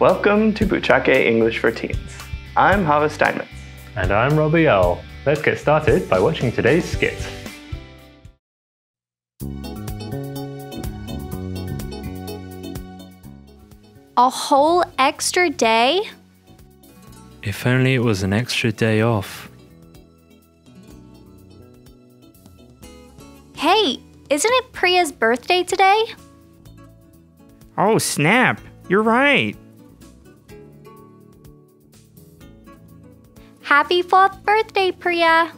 Welcome to Buchake English for Teens. I'm Hava Steinmetz. And I'm Robbie L. Let's get started by watching today's skit. A whole extra day? If only it was an extra day off. Hey, isn't it Priya's birthday today? Oh, snap. You're right. Happy fourth birthday, Priya!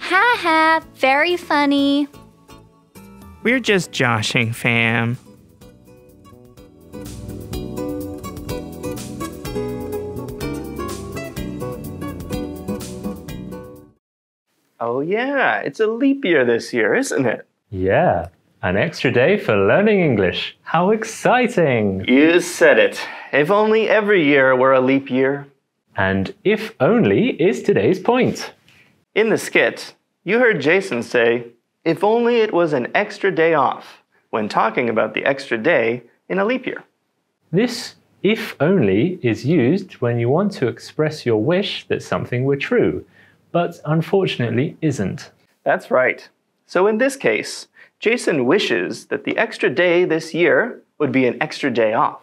Ha ha, very funny. We're just joshing, fam. Oh, yeah, it's a leap year this year, isn't it? Yeah, an extra day for learning English. How exciting! You said it. If only every year were a leap year. And if only is today's point. In the skit, you heard Jason say, if only it was an extra day off, when talking about the extra day in a leap year. This if only is used when you want to express your wish that something were true, but unfortunately isn't. That's right. So in this case, Jason wishes that the extra day this year would be an extra day off.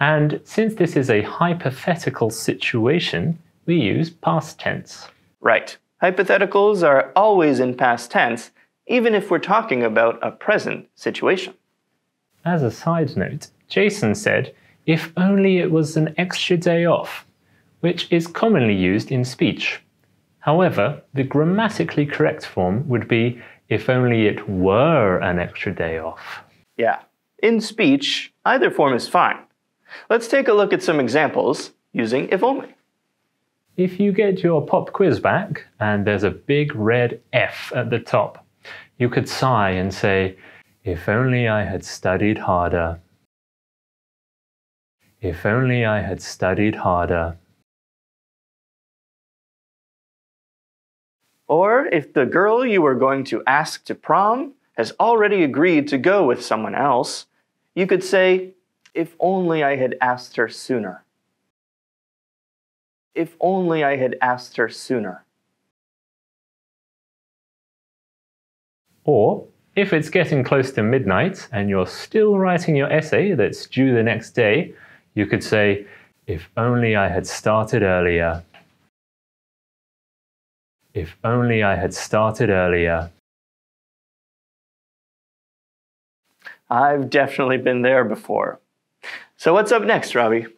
And since this is a hypothetical situation, we use past tense. Right. Hypotheticals are always in past tense, even if we're talking about a present situation. As a side note, Jason said, if only it was an extra day off, which is commonly used in speech. However, the grammatically correct form would be if only it were an extra day off. Yeah. In speech, either form is fine. Let's take a look at some examples using if only. If you get your pop quiz back and there's a big red F at the top, you could sigh and say, If only I had studied harder. If only I had studied harder. Or if the girl you were going to ask to prom has already agreed to go with someone else, you could say, If only I had asked her sooner. If only I had asked her sooner. Or, if it's getting close to midnight and you're still writing your essay that's due the next day, you could say, If only I had started earlier. If only I had started earlier. I've definitely been there before. So, what's up next, Robbie?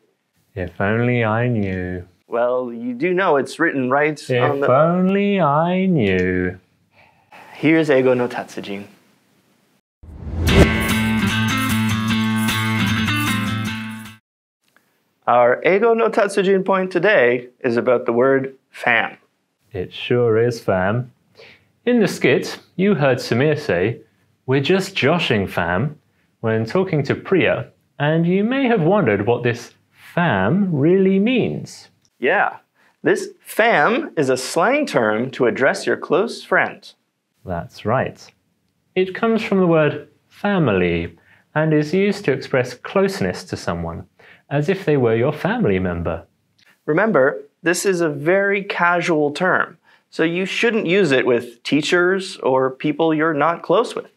If only I knew. Well, you do know it's written right on the. If only I knew. Here's Eigo no Tatsujin. Our Eigo no Tatsujin point today is about the word fam. It sure is, fam. In the skit, you heard Samir say, We're just joshing, fam, when talking to Priya, and you may have wondered what this fam really means. Yeah, this fam is a slang term to address your close friend. That's right. It comes from the word family and is used to express closeness to someone, as if they were your family member. Remember, this is a very casual term, so you shouldn't use it with teachers or people you're not close with.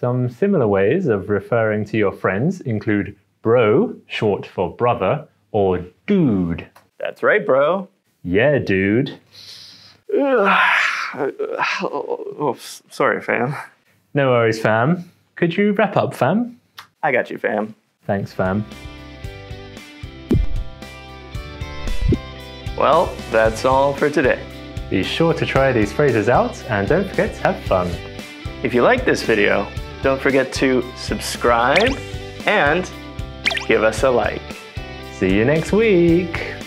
Some similar ways of referring to your friends include bro, short for brother, or dude. That's right, bro. Yeah, dude. oh, sorry, fam. No worries, fam. Could you wrap up, fam? I got you, fam. Thanks, fam. Well, that's all for today. Be sure to try these phrases out and don't forget to have fun. If you like this video, don't forget to subscribe and give us a like. See you next week.